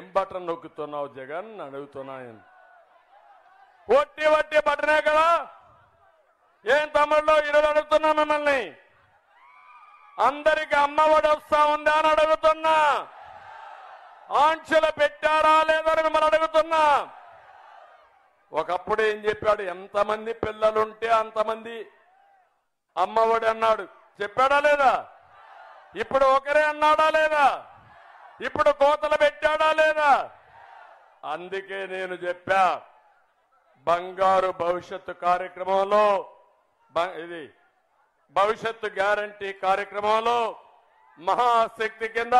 ఏం బటన్ నొక్కుతున్నావు జగన్ అని అడుగుతున్నా నేను. ఒట్టి వట్టి బటనే కదా? ఏం తమ్ముళ్ళు ఈరోజు అడుగుతున్నా మిమ్మల్ని. అందరికి అమ్మఒడి వస్తా ఉందా అని అడుగుతున్నా. ఆంక్షలు పెట్టారా లేదని మిమ్మల్ని అడుగుతున్నా. ఒకప్పుడు ఏం చెప్పాడు? ఎంతమంది పిల్లలుంటే అంతమంది అమ్మఒడి అన్నాడు. చెప్పాడా లేదా? ఇప్పుడు ఒకరే అన్నాడా లేదా? ఇప్పుడు కోతలు పెట్టాడా లేదా? అందుకే నేను చెప్పా బంగారు భవిష్యత్తు కార్యక్రమంలో బ- ఇది భవిష్యత్తు గ్యారంటీ కార్యక్రమంలో మహాశక్తి కింద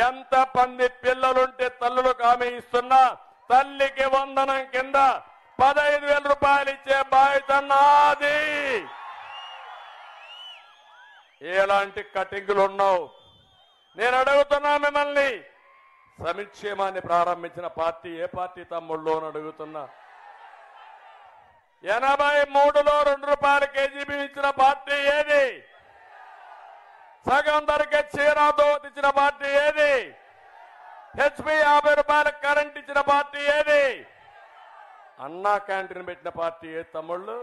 ఎంత మంది పిల్లలుంటే తల్లులకు ఆమె ఇస్తున్నా తల్లికి వందనం కింద పదహైదు వేల రూపాయలు ఇచ్చే బాధ్యత నాది. ఎలాంటి కటింగులు ఉన్నావు నేను అడుగుతున్నా మిమ్మల్ని. సమిక్షేమాన్ని ప్రారంభించిన పార్టీ ఏ పార్టీ తమ్ముళ్ళు అని అడుగుతున్నా. ఎనభై మూడులో రెండు రూపాయల కేజీ ఇచ్చిన పార్టీ ఏది? సగం ధరకే చీరాతో ఇచ్చిన పార్టీ ఏది? హెచ్పి యాభై రూపాయల కరెంట్ ఇచ్చిన పార్టీ ఏది? అన్నా క్యాంటీన్ పెట్టిన పార్టీ ఏ తమ్ముళ్ళు?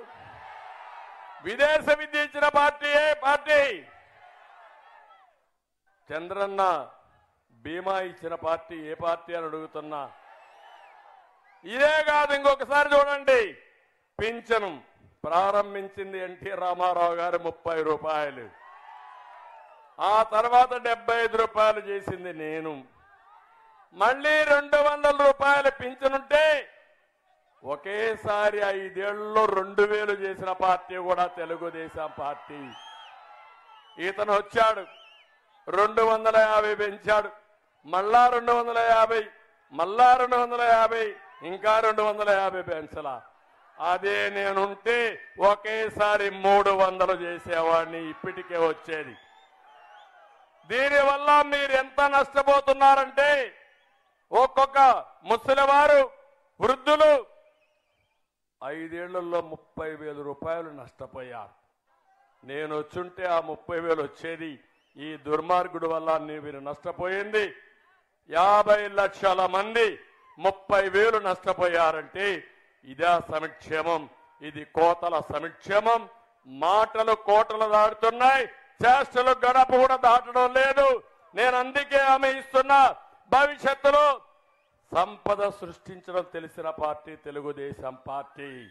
విదేశ విద్య ఇచ్చిన పార్టీ ఏ పార్టీ? చంద్రన్న బీమా ఇచ్చిన పార్టీ ఏ పార్టీ అని అడుగుతున్నా? ఇదే కాదు ఇంకొకసారి చూడండి. పింఛను ప్రారంభించింది ఎన్టీ రామారావు గారు ముప్పై రూపాయలు. ఆ తర్వాత డెబ్బై ఐదు రూపాయలు చేసింది నేను. మళ్ళీ రెండు వందల రూపాయలు పింఛనుంటే ఒకేసారి ఐదేళ్ళలో రెండు వేలు చేసిన పార్టీ కూడా తెలుగుదేశం పార్టీ. ఇతను వచ్చాడు. రెండు వందల యాభై పెంచాడు. మళ్ళా రెండు వందల యాభై మళ్ళా రెండు వందల యాభై ఇంకా రెండు వందల యాభై పెంచలా. అదే నేనుంటే ఒకేసారి మూడు వందలు చేసేవాడిని ఇప్పటికే వచ్చేది. దీనివల్ల మీరు ఎంత నష్టపోతున్నారంటే ఒక్కొక్క ముసలివారు వృద్ధులు ఐదేళ్ళలో ముప్పై వేల రూపాయలు నష్టపోయారు. నేను వచ్చుంటే ఆ ముప్పై వేలు వచ్చేది ఈ దుర్మార్గుడు వల్ల నీ- మీరు నష్టపోయింది. యాభై లక్షల మంది ముప్పై వేలు నష్టపోయారంటే ఇదే సమిక్షేమం. ఇది కోతల సమిక్షేమం. మాటలు కోటలు దాటుతున్నాయి. చేష్టలు గడప కూడా దాటడం లేదు. నేను అందుకే ఆమె ఇస్తున్నా. భవిష్యత్తులో సంపద సృష్టించడం తెలిసిన పార్టీ తెలుగుదేశం పార్టీ.